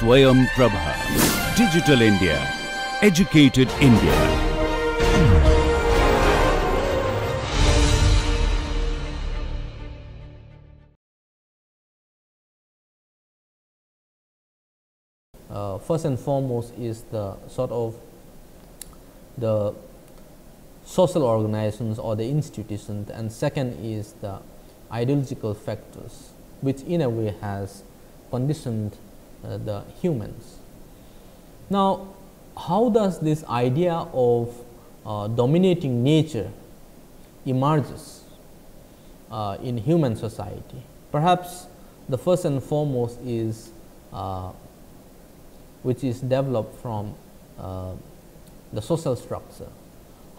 Swayam Prabha. Digital India. Educated India. uh, first and foremost is the sort of the social organizations or the institutions and second is the ideological factors which in a way has conditioned the humans. Now, how does this idea of uh, dominating nature emerges uh, in human society? Perhaps the first and foremost is uh, which is developed from uh, the social structure.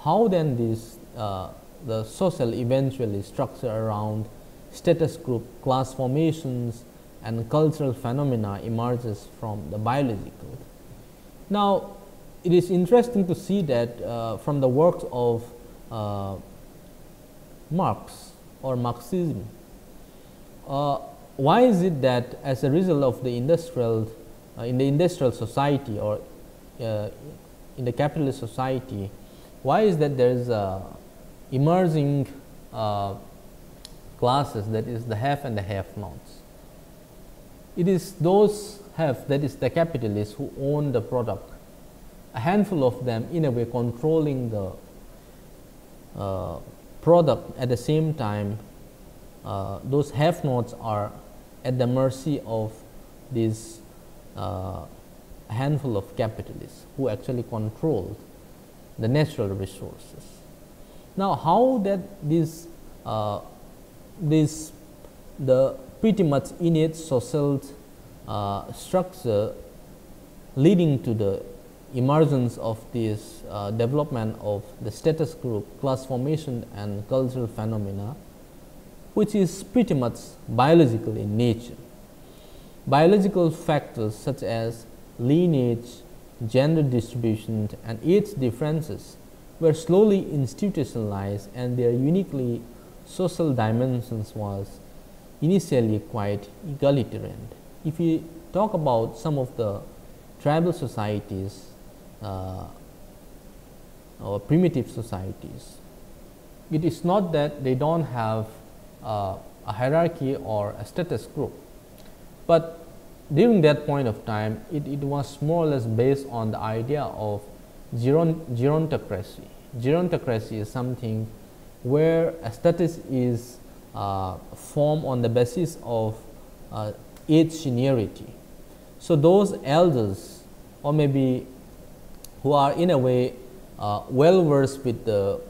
How then this uh, the social eventually structure around status group, class formations and cultural phenomena emerges from the biological. Now, it is interesting to see that uh, from the works of uh, Marx or Marxism, uh, why is it that as a result of the industrial uh, in the industrial society or uh, in the capitalist society, why is that there is a emerging uh, classes that is the have and the have nots. It is those have that is the capitalists who own the product, a handful of them in a way controlling the uh, product at the same time uh, those have nots are at the mercy of these uh, handful of capitalists who actually control the natural resources. Now, how that this uh, this the pretty much innate social uh, structure leading to the emergence of this uh, development of the status group, class formation and cultural phenomena, which is pretty much biological in nature. Biological factors such as lineage, gender distribution and age differences were slowly institutionalized and their uniquely social dimensions was initially quite egalitarian. If you talk about some of the tribal societies uh, or primitive societies, it is not that they do not have uh, a hierarchy or a status group, but during that point of time it, it was more or less based on the idea of geron gerontocracy. Gerontocracy is something where a status is uh, on the basis of uh, age seniority. So, those elders or maybe who are in a way uh, well versed with the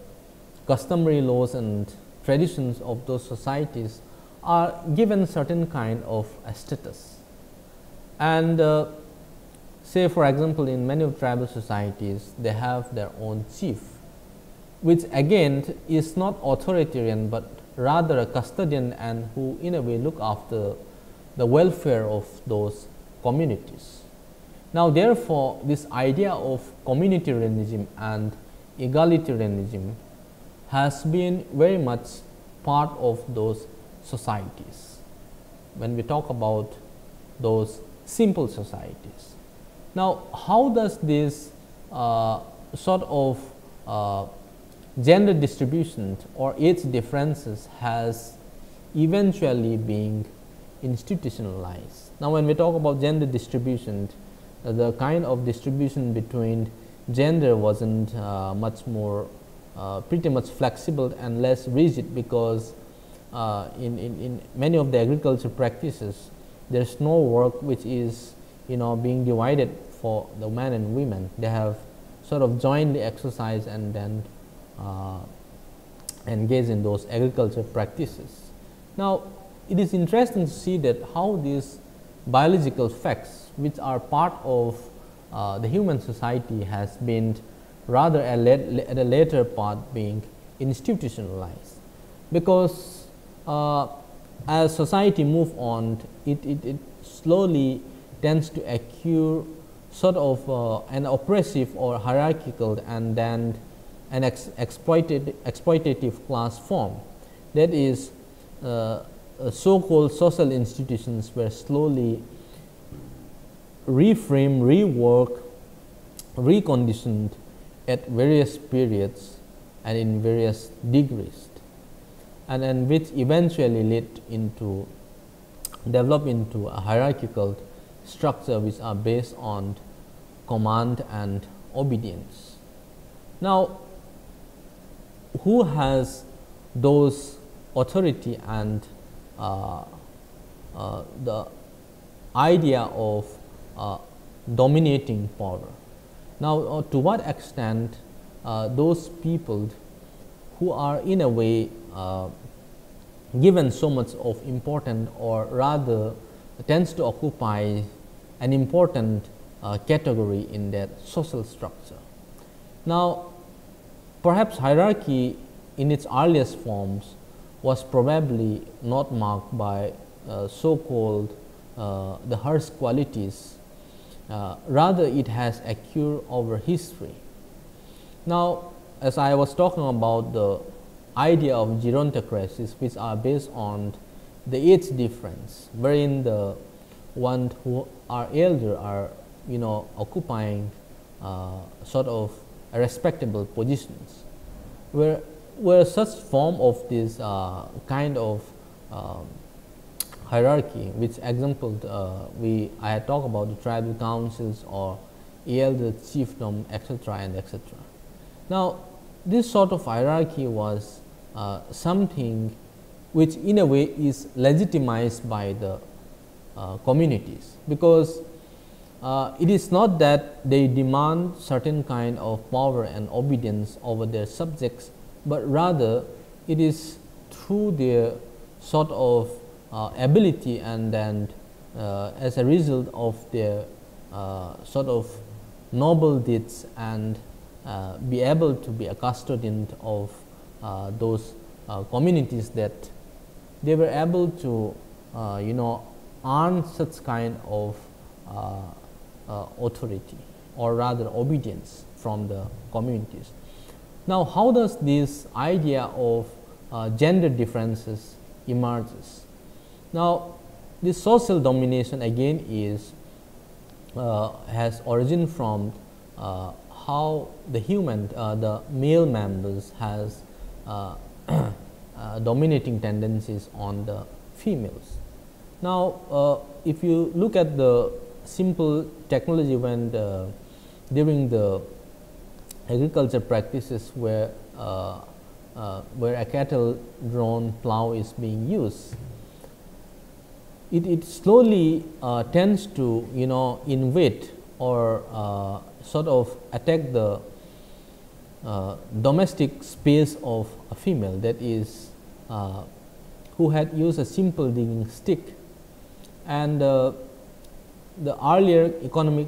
customary laws and traditions of those societies are given certain kind of status. And uh, say for example, in many of tribal societies they have their own chief, which again is not authoritarian, but rather a custodian and who in a way look after the welfare of those communities. Now, therefore, this idea of communitarianism and egalitarianism has been very much part of those societies when we talk about those simple societies. Now, how does this uh, sort of uh, gender distribution or age differences has eventually being institutionalized. Now, when we talk about gender distribution, uh, the kind of distribution between gender was not uh, much more uh, pretty much flexible and less rigid because uh, in, in, in many of the agriculture practices there is no work which is you know being divided for the men and women they have sort of joined the exercise and then engage in those agriculture practices. Now, it is interesting to see that how these biological facts which are part of uh, the human society has been rather at a later part being institutionalized, because uh, as society move on it, it, it, slowly tends to accrue sort of uh, an oppressive or hierarchical and then an ex exploited, exploitative class form that is uh, so called social institutions were slowly reframed, reworked, reconditioned at various periods and in various degrees and then which eventually led into develop into a hierarchical structure which are based on command and obedience. Now, who has those authority and uh, uh, the idea of uh, dominating power. Now, uh, to what extent uh, those people who are in a way uh, given so much of important or rather tends to occupy an important category in that social structure. Now, perhaps hierarchy in its earliest forms was probably not marked by uh, so called uh, the harsh qualities, uh, rather it has occurred over history. Now, as I was talking about the idea of gerontocracies which are based on the age difference, wherein the ones who are elder are you know occupying uh, sort of respectable positions, where where such form of this uh, kind of um, hierarchy, which example uh, we I talked about the tribal councils or elder chiefdom, etc., and etc. Now, this sort of hierarchy was uh, something which in a way is legitimized by the uh, communities, because uh, it is not that they demand certain kind of power and obedience over their subjects, but rather it is through their sort of uh, ability and then uh, as a result of their uh, sort of noble deeds and uh, be able to be a custodian of uh, those communities that they were able to you know earn such kind of authority or rather obedience from the communities. Now, how does this idea of uh, gender differences emerges? Now, this social domination again is uh, has origin from uh, how the human uh, the male members has uh, uh, dominating tendencies on the females. Now, if you look at the simple technology when the, during the agriculture practices where uh, uh, where a cattle drawn plow is being used. It, it slowly uh, tends to you know invade or uh, sort of attack the uh, domestic space of a female that is uh, who had used a simple digging stick and the earlier economic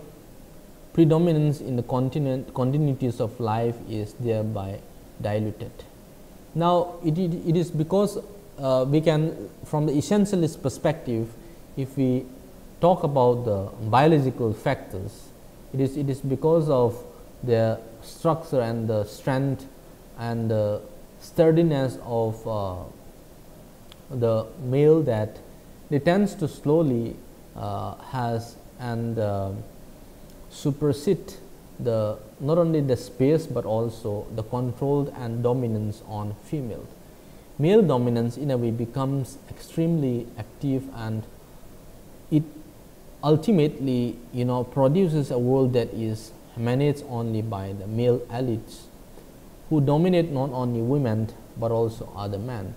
predominance in the continent continuities of life is thereby diluted. Now, it, it, it is because uh, we can from the essentialist perspective if we talk about the biological factors it is it is because of the structure and the strength and the sturdiness of uh, the male that it tends to slowly uh, has and uh, supersede the not only the space, but also the controlled and dominance on female. Male dominance in a way becomes extremely active and it ultimately you know produces a world that is managed only by the male elites who dominate not only women but also other men.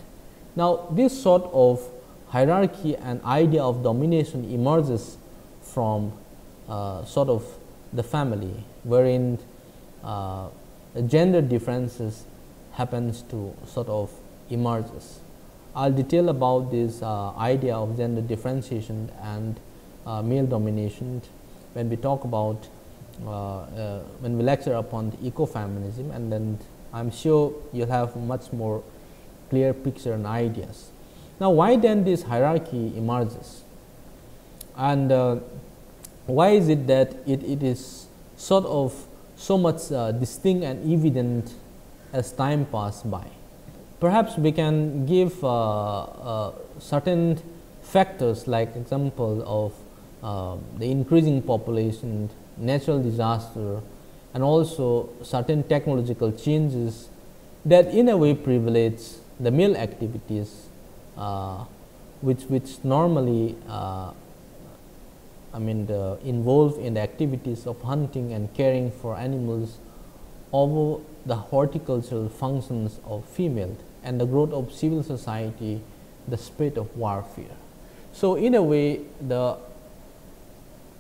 Now, this sort of hierarchy and idea of domination emerges from uh, sort of the family wherein uh, gender differences happens to sort of emerges. I'll detail about this uh, idea of gender differentiation and uh, male domination when we talk about uh, uh, when we lecture upon the ecofeminism and then I'm sure you'll have much more clear picture and ideas. Now, why then this hierarchy emerges and uh, why is it that it, it is sort of so much uh, distinct and evident as time passed by. Perhaps we can give uh, uh, certain factors like example of uh, the increasing population, natural disaster and also certain technological changes that in a way privilege the male activities uh, which, which normally uh, I mean the involved in the activities of hunting and caring for animals over the horticultural functions of female and the growth of civil society, the spread of warfare. So, in a way the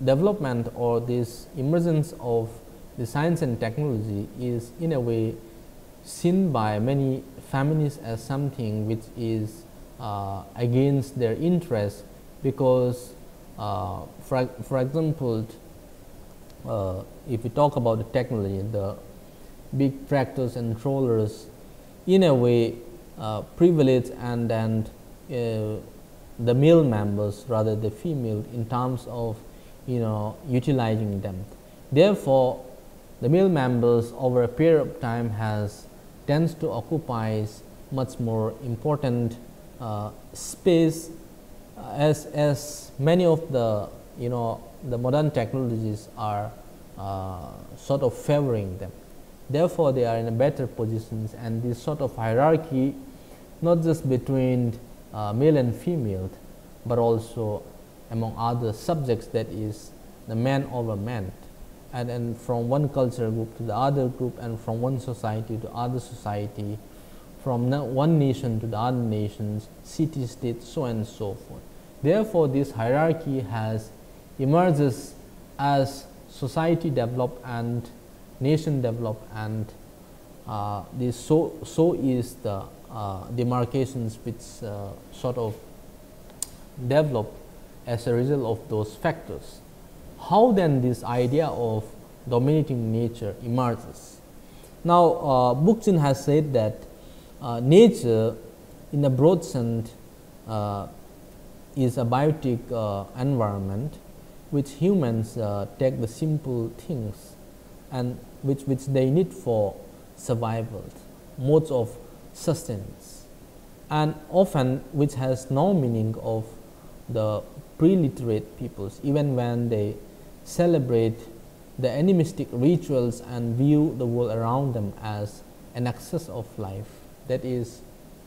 development or this emergence of the science and technology is in a way seen by many feminists as something which is uh, against their interest because for, for example, uh, if we talk about the technology, the big tractors and rollers in a way uh, privilege and, and uh, the male members rather the female in terms of you know utilizing them. Therefore, the male members over a period of time has tends to occupy much more important uh, space uh, as, as many of the you know the modern technologies are uh, sort of favoring them. Therefore, they are in a better positions and this sort of hierarchy not just between uh, male and female, but also among other subjects that is the man over man and, and from one cultural group to the other group and from one society to other society, from one nation to the other nations, city, state, so on and so forth. Therefore, this hierarchy has emerges as society develop and nation develop and uh, this so, so is the uh, demarcations which uh, sort of develop as a result of those factors. How then this idea of dominating nature emerges? Now, uh, Bookchin has said that uh, nature in a broad sense uh, is a biotic uh, environment which humans uh, take the simple things and which, which they need for survival, modes of sustenance and often which has no meaning of the pre-literate peoples even when they celebrate the animistic rituals and view the world around them as an excess of life that is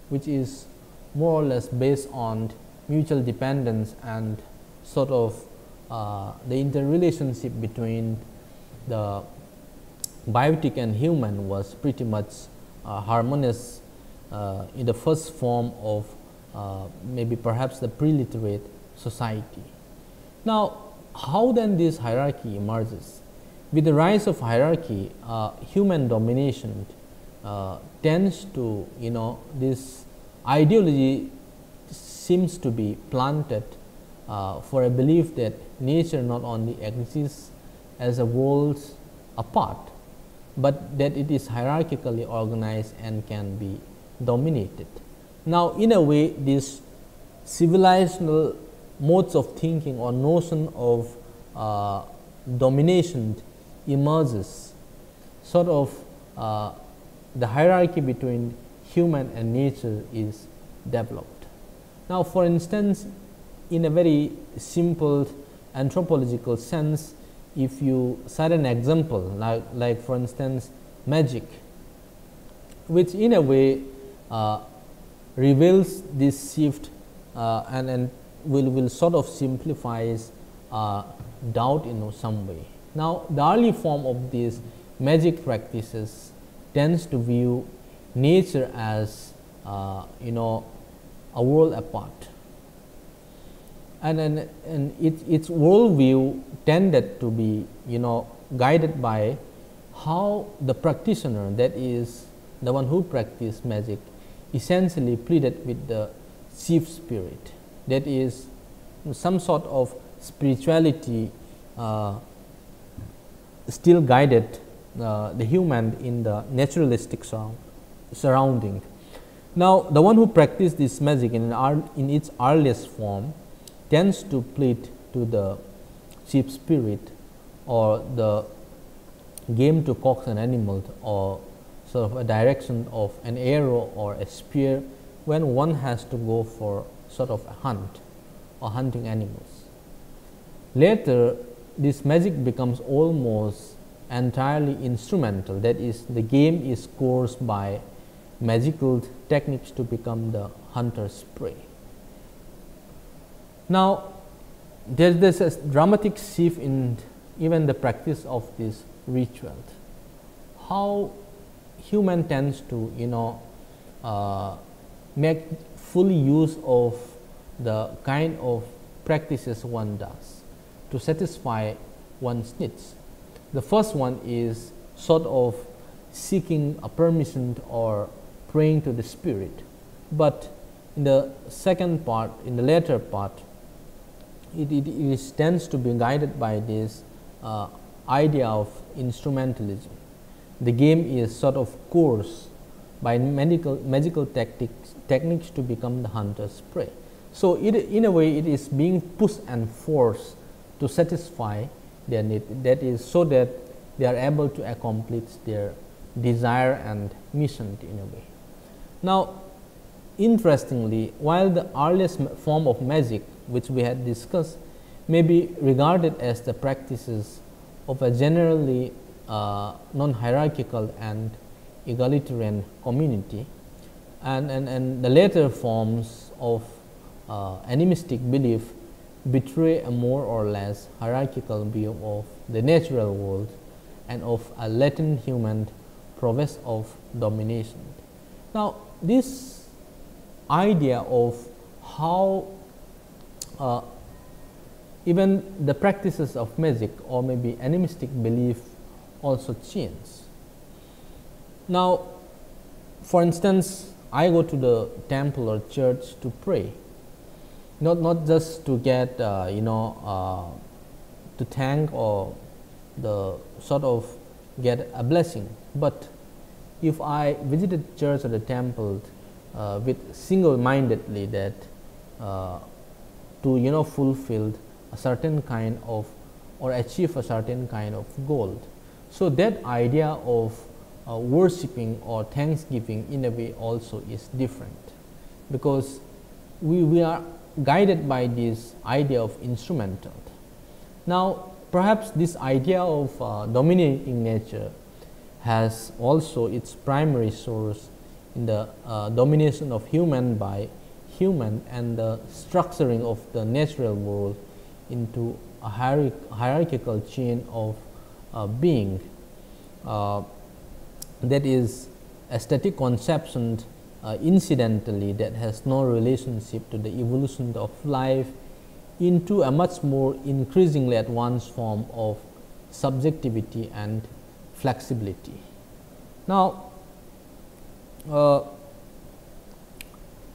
which is more or less based on mutual dependence and sort of uh, the interrelationship between the biotic and human was pretty much uh, harmonious uh, in the first form of uh, maybe perhaps the pre-literate society. Now, how then this hierarchy emerges? With the rise of hierarchy, uh, human domination uh, tends to, you know, this ideology seems to be planted uh, for a belief that nature not only exists as a world apart, but that it is hierarchically organized and can be dominated. Now, in a way this civilizational modes of thinking or notion of uh, domination emerges sort of uh, the hierarchy between human and nature is developed. Now, for instance, in a very simple anthropological sense, if you cite an example like, like for instance magic, which in a way uh, reveals this shift uh, and, and will, will sort of simplifies uh, doubt in some way. Now, the early form of these magic practices tends to view nature as uh, you know a world apart. And, and, and it, its worldview tended to be you know guided by how the practitioner that is the one who practiced magic essentially pleaded with the chief spirit. That is some sort of spirituality uh, still guided uh, the human in the naturalistic surround, surrounding. Now, the one who practiced this magic in, in its earliest form tends to plead to the chief spirit or the game to coax an animal or sort of a direction of an arrow or a spear when one has to go for sort of a hunt or hunting animals. later this magic becomes almost entirely instrumental that is the game is coerced by magical techniques to become the hunter's prey. Now, there is a dramatic shift in even the practice of this ritual. How human tends to you know uh, make full use of the kind of practices one does to satisfy one's needs. The first one is sort of seeking a permission or praying to the spirit, but in the second part, in the later part, it, it, tends to be guided by this uh, idea of instrumentalism. The game is sort of coerced by medical, magical tactics, techniques to become the hunter's prey. So, it, in a way it is being pushed and forced to satisfy need that is so that they are able to accomplish their desire and mission in a way. Now, interestingly while the earliest form of magic which we had discussed may be regarded as the practices of a generally uh, non-hierarchical and egalitarian community and, and, and the later forms of uh, animistic belief betray a more or less hierarchical view of the natural world and of a latent human prowess of domination. Now, this idea of how uh, even the practices of magic or maybe animistic belief also change. Now, for instance, I go to the temple or church to pray, not not just to get uh, you know uh, to thank or the sort of get a blessing, but if I visited church or the temple uh, with single mindedly that uh, to you know fulfill a certain kind of or achieve a certain kind of goal. So, that idea of uh, worshipping or thanksgiving in a way also is different, because we, we are guided by this idea of instrumental. Now, perhaps this idea of uh, dominating nature has also its primary source in the uh, domination of human by human and the structuring of the natural world into a hierarchical chain of uh, being uh, that is aesthetic static conception uh, incidentally that has no relationship to the evolution of life into a much more increasingly advanced form of subjectivity and flexibility. Now, uh,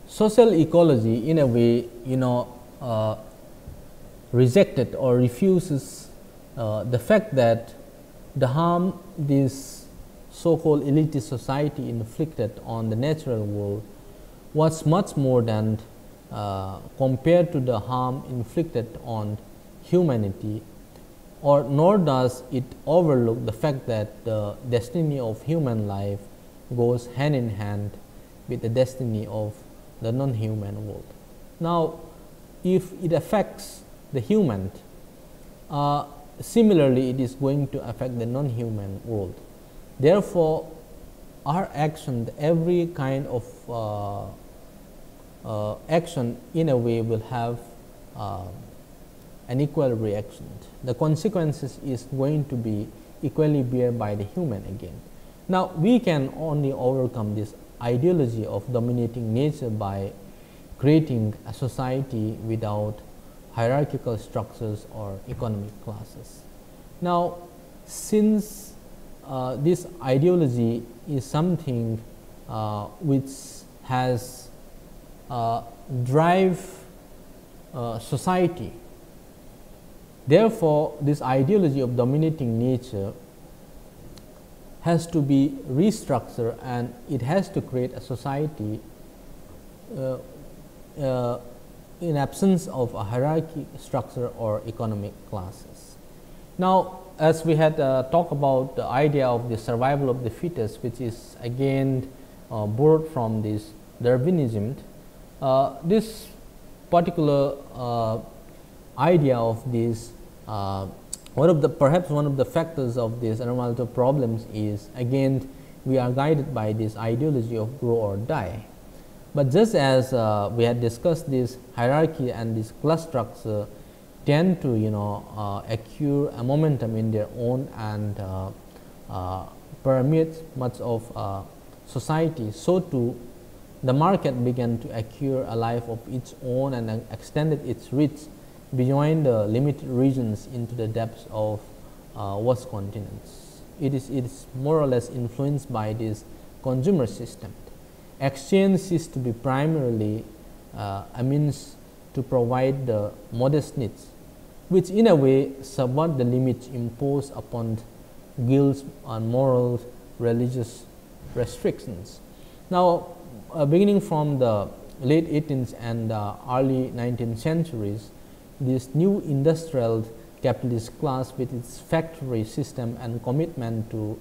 social ecology in a way you know uh, rejected or refuses uh, the fact that the harm this so called elitist society inflicted on the natural world was much more than uh, compared to the harm inflicted on humanity or nor does it overlook the fact that the destiny of human life goes hand in hand with the destiny of the non-human world. Now, if it affects the human, uh, similarly it is going to affect the non-human world. Therefore, our action, every kind of uh, uh, action in a way will have uh, an equal reaction. The consequences is going to be equally bear by the human again. Now, we can only overcome this ideology of dominating nature by creating a society without hierarchical structures or economic classes. Now, since uh, this ideology is something uh, which has uh, drive uh, society, therefore, this ideology of dominating nature has to be restructured and it has to create a society uh, in absence of a hierarchy structure or economic classes. Now, as we had uh, talked about the idea of the survival of the fittest, which is again uh, borrowed from this Darwinism, uh, this particular uh, idea of this uh, one of the perhaps one of the factors of these environmental problems is again we are guided by this ideology of grow or die. But just as uh, we had discussed this hierarchy and this class structure tend to you know uh, accrue a momentum in their own and uh, uh permeate much of society, so too the market began to acquire a life of its own and extended its reach beyond the limited regions into the depths of uh, vast continents. It is, it is more or less influenced by this consumer system. Exchange is to be primarily uh, a means to provide the modest needs, which in a way subvert the limits imposed upon guilds on moral, religious restrictions. Now, uh, beginning from the late 18th and uh, early 19th centuries, this new industrial capitalist class with its factory system and commitment to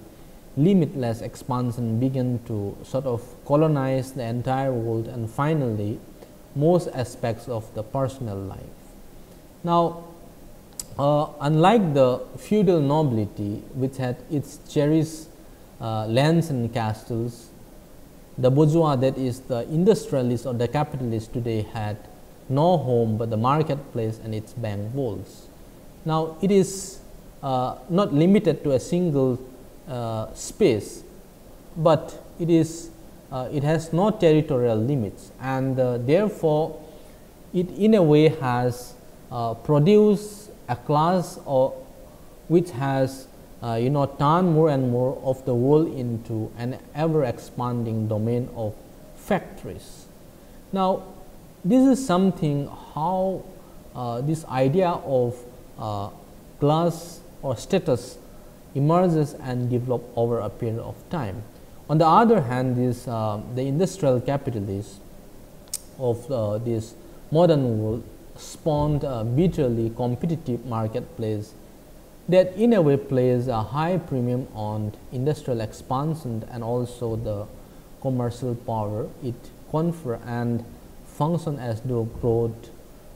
limitless expansion began to sort of colonize the entire world and finally most aspects of the personal life. Now, uh, unlike the feudal nobility which had its cherished uh, lands and castles, the bourgeois that is the industrialist or the capitalist today had no home but the marketplace and its bank walls. Now, it is uh, not limited to a single uh, space, but it is uh, it has no territorial limits and uh, therefore, it in a way has produced a class or which has uh, you know turn more and more of the world into an ever expanding domain of factories. Now, this is something how uh, this idea of uh, class or status emerges and develop over a period of time. On the other hand, this uh, the industrial capitalists of uh, this modern world spawned a bitterly competitive marketplace that in a way plays a high premium on industrial expansion and also the commercial power it confer and function as though growth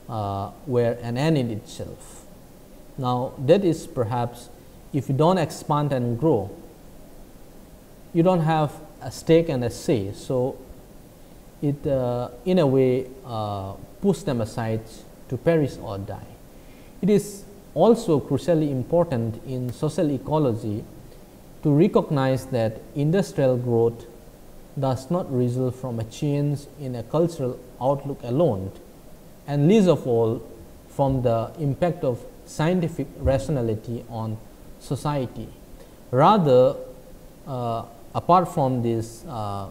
uh, were an end in itself. Now, that is perhaps if you do not expand and grow, you do not have a stake and a say. So, it uh, in a way uh, push them aside to perish or die. It is also crucially important in social ecology to recognize that industrial growth does not result from a change in a cultural outlook alone and least of all from the impact of scientific rationality on society. Rather, uh, apart from this, uh,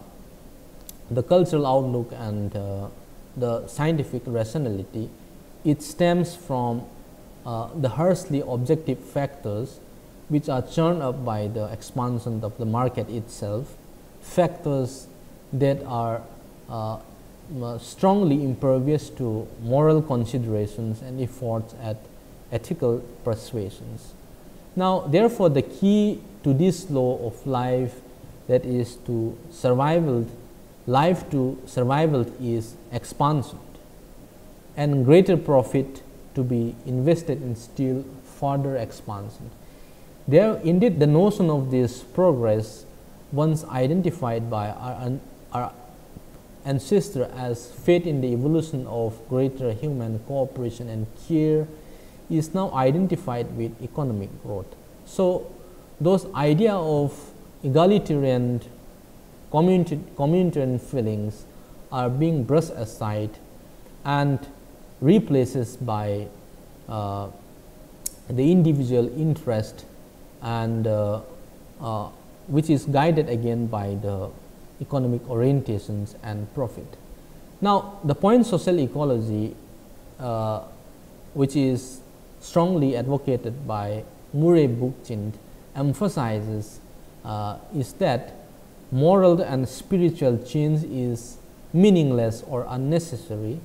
the cultural outlook and uh, the scientific rationality, it stems from uh, the harshly objective factors which are churned up by the expansion of the market itself, factors that are uh, strongly impervious to moral considerations and efforts at ethical persuasions. Now, therefore, the key to this law of life that is to survival, life to survival is expansion and greater profit to be invested in still further expansion. There indeed the notion of this progress once identified by our, our ancestor as faith in the evolution of greater human cooperation and care is now identified with economic growth. So, those idea of egalitarian community communitarian feelings are being brushed aside and replaces by uh, the individual interest and uh, uh, which is guided again by the economic orientations and profit. Now, the point social ecology uh, which is strongly advocated by Murray Bookchin emphasizes uh, is that moral and spiritual change is meaningless or unnecessary,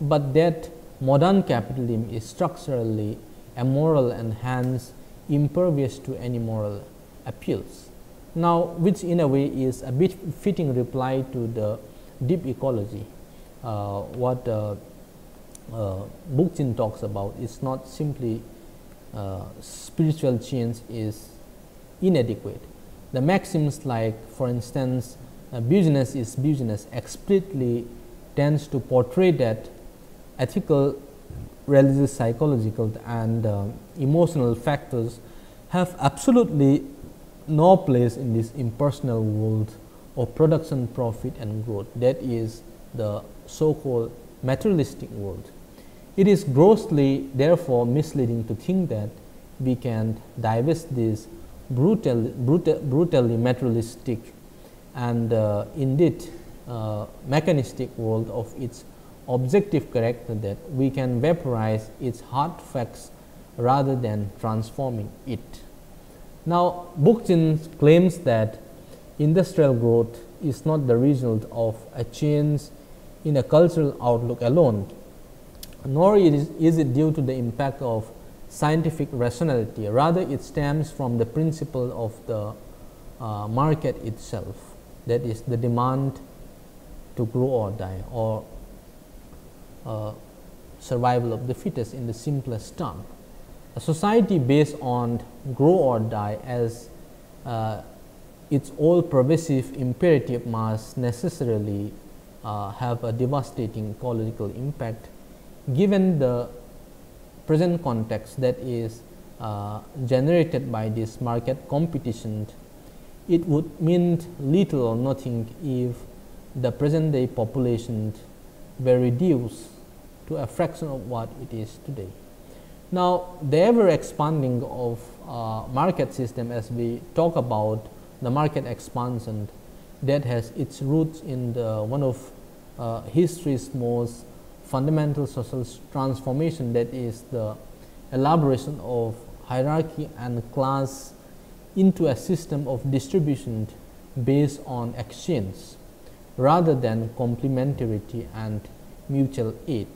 but that modern capitalism is structurally immoral and hence impervious to any moral appeals. Now, which in a way is a bit fitting reply to the deep ecology, uh, what uh, uh, Bookchin talks about is not simply uh, spiritual change is inadequate. The maxims like for instance uh, business is business explicitly tends to portray that ethical, religious, psychological and uh, emotional factors have absolutely no place in this impersonal world of production, profit and growth that is the so called materialistic world. It is grossly therefore misleading to think that we can divest this brutal, brutal, brutally materialistic and uh, indeed uh, mechanistic world of its objective character that we can vaporize its hard facts rather than transforming it. Now, Bookchin claims that industrial growth is not the result of a change in a cultural outlook alone, nor is, is it due to the impact of scientific rationality. Rather, it stems from the principle of the uh, market itself, that is, the demand to grow or die, or uh, survival of the fittest in the simplest term. A society based on grow or die as uh, its all pervasive imperative must necessarily uh, have a devastating ecological impact given the present context that is uh, generated by this market competition, it would mean little or nothing if the present day population were reduced to a fraction of what it is today. Now, the ever expanding of uh, market system as we talk about the market expansion that has its roots in the one of uh, history's most fundamental social transformation that is the elaboration of hierarchy and class into a system of distribution based on exchange rather than complementarity and mutual aid.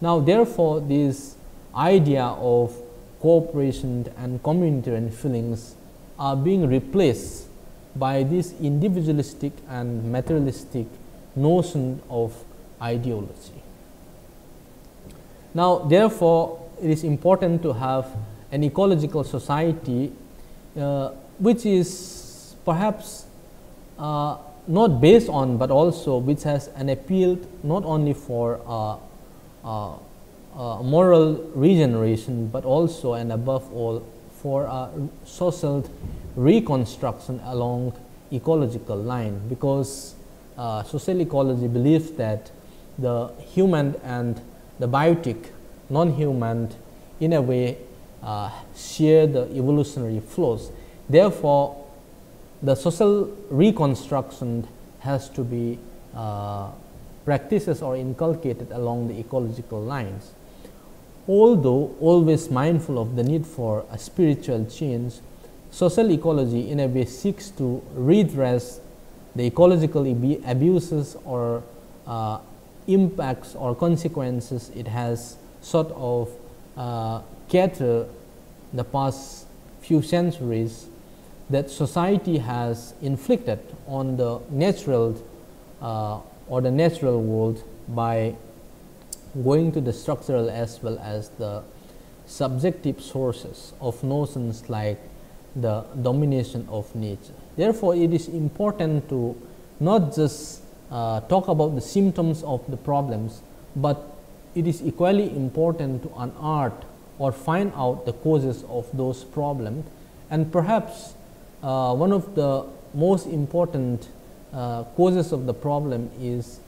Now, therefore, this idea of cooperation and communitarian feelings are being replaced by this individualistic and materialistic notion of ideology. Now, therefore, it is important to have an ecological society uh, which is perhaps uh, not based on, but also which has an appeal not only for uh, uh, uh moral regeneration, but also and above all for a social reconstruction along ecological line because uh, social ecology believes that the human and the biotic non-human in a way uh, share the evolutionary flows. Therefore, the social reconstruction has to be uh, practices are inculcated along the ecological lines. Although always mindful of the need for a spiritual change, social ecology in a way seeks to redress the ecological abuses or uh, impacts or consequences it has sort of uh, cater the past few centuries that society has inflicted on the natural uh, or the natural world by going to the structural as well as the subjective sources of notions like the domination of nature. Therefore, it is important to not just uh, talk about the symptoms of the problems, but it is equally important to unearth or find out the causes of those problems and perhaps uh, one of the most important uh, causes of the problem is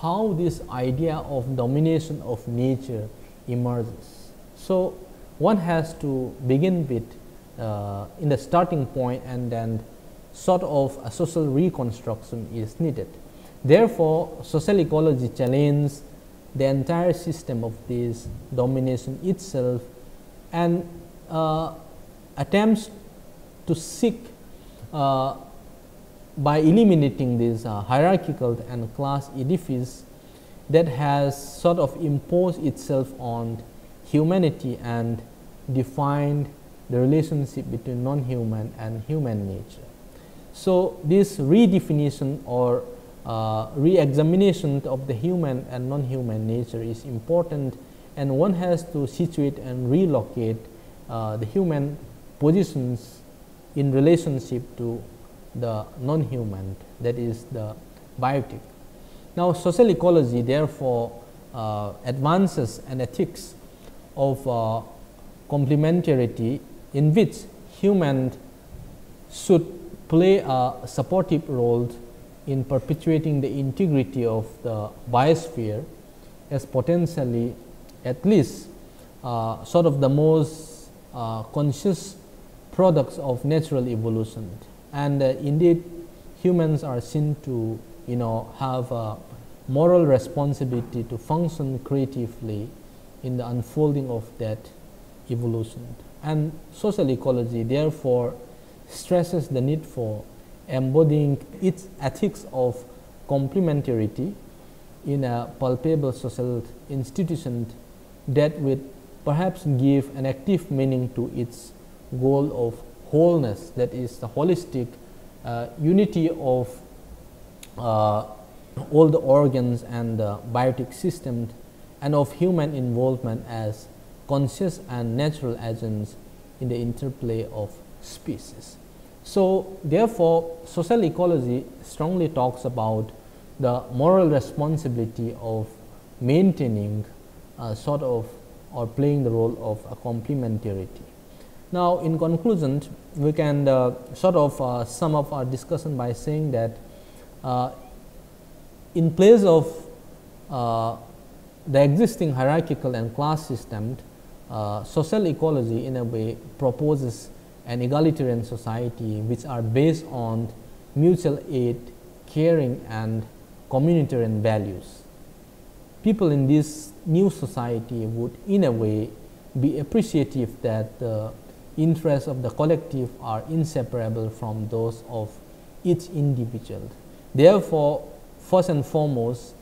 how this idea of domination of nature emerges. So, one has to begin with uh, in the starting point and then sort of a social reconstruction is needed. Therefore, social ecology challenges the entire system of this domination itself and uh, attempts to seek uh, by eliminating this uh, hierarchical and class edifice that has sort of imposed itself on humanity and defined the relationship between non-human and human nature. So, this redefinition or uh, re-examination of the human and non-human nature is important and one has to situate and relocate uh, the human positions in relationship to the non-human that is the biotic. Now, social ecology therefore, uh, advances an ethics of uh, complementarity in which human should play a supportive role in perpetuating the integrity of the biosphere as potentially at least uh, sort of the most uh, conscious products of natural evolution. And uh, indeed, humans are seen to you know have a moral responsibility to function creatively in the unfolding of that evolution. And social ecology therefore stresses the need for embodying its ethics of complementarity in a palpable social institution that would perhaps give an active meaning to its goal of wholeness that is the holistic uh, unity of uh, all the organs and the biotic system and of human involvement as conscious and natural agents in the interplay of species. So, therefore, social ecology strongly talks about the moral responsibility of maintaining a sort of or playing the role of a complementarity. Now, in conclusion, we can uh, sort of uh, sum up our discussion by saying that uh, in place of uh, the existing hierarchical and class system, uh, social ecology in a way proposes an egalitarian society which are based on mutual aid, caring and communitarian values. People in this new society would in a way be appreciative that the interests of the collective are inseparable from those of each individual. Therefore, first and foremost,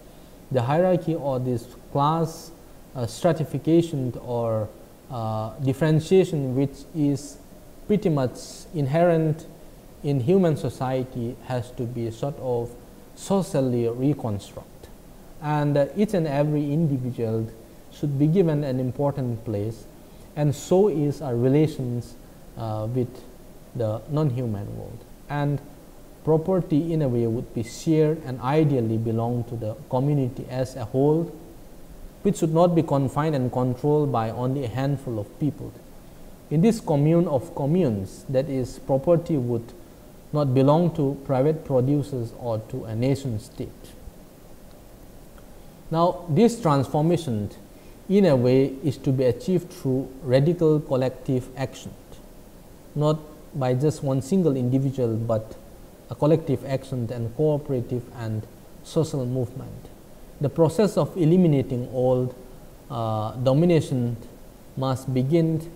the hierarchy or this class uh, stratification or uh, differentiation which is pretty much inherent in human society has to be sort of socially reconstructed. and uh, each and every individual should be given an important place and so is our relations uh, with the non-human world and property in a way would be shared and ideally belong to the community as a whole which should not be confined and controlled by only a handful of people in this commune of communes, that is, property would not belong to private producers or to a nation state. Now, this transformation in a way is to be achieved through radical collective action, not by just one single individual, but a collective action and cooperative and social movement. The process of eliminating old uh, domination must begin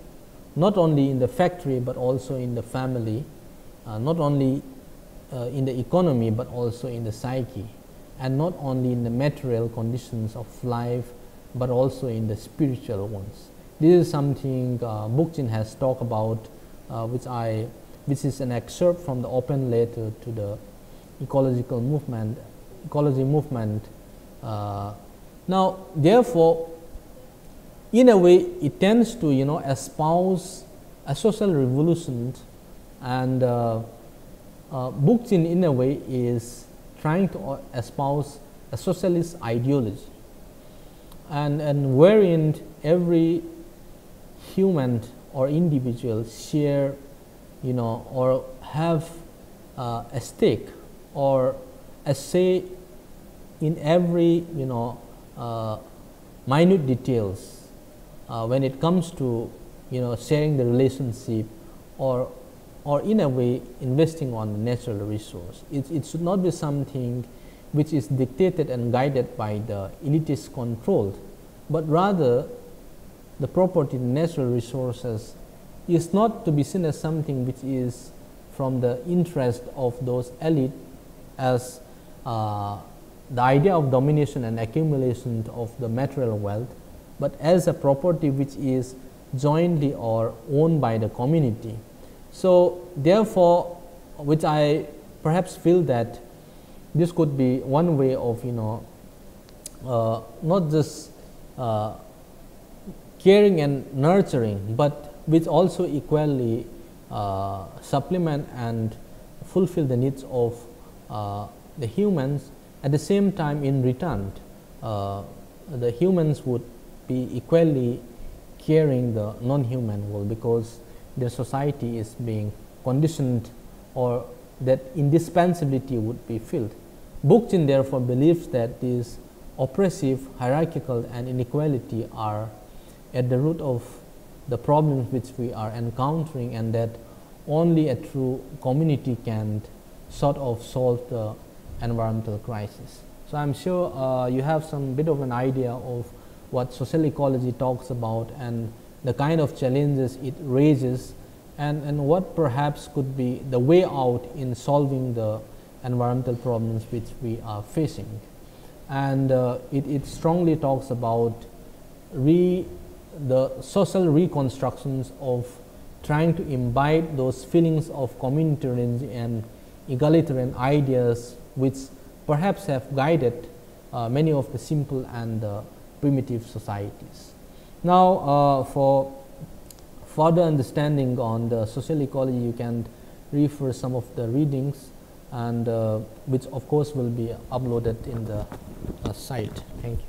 not only in the factory, but also in the family, uh, not only uh, in the economy, but also in the psyche, and not only in the material conditions of life, but also in the spiritual ones. This is something uh, has talked about, uh, which I, which is an excerpt from the open letter to the ecological movement, ecology movement. Uh, now, therefore, in a way it tends to you know espouse a social revolution and uh, uh, in a way is trying to espouse a socialist ideology and, and wherein every human or individual share you know or have uh, a stake or a say in every you know uh, minute details uh, when it comes to you know sharing the relationship or or in a way investing on the natural resource. It, it should not be something which is dictated and guided by the elitist controlled, but rather the property, the natural resources is not to be seen as something which is from the interest of those elite as uh, the idea of domination and accumulation of the material wealth, but as a property which is jointly or owned by the community. So, therefore, which I perhaps feel that this could be one way of you know uh, not just uh, caring and nurturing, but which also equally uh, supplement and fulfill the needs of uh, the humans at the same time in return. Uh, the humans would be equally caring the non-human world because their society is being conditioned or that indispensability would be filled. Bookchin therefore believes that these oppressive, hierarchical and inequality are at the root of the problems which we are encountering and that only a true community can sort of solve the environmental crisis. So, I am sure uh, you have some bit of an idea of what social ecology talks about and the kind of challenges it raises and, and what perhaps could be the way out in solving the environmental problems which we are facing. And uh, it, it strongly talks about re, the social reconstructions of trying to imbibe those feelings of communitarian and egalitarian ideas which perhaps have guided uh, many of the simple and uh, primitive societies. Now, uh, for further understanding on the social ecology, you can refer some of the readings and uh, which of course will be uploaded in the uh, site. Thank you.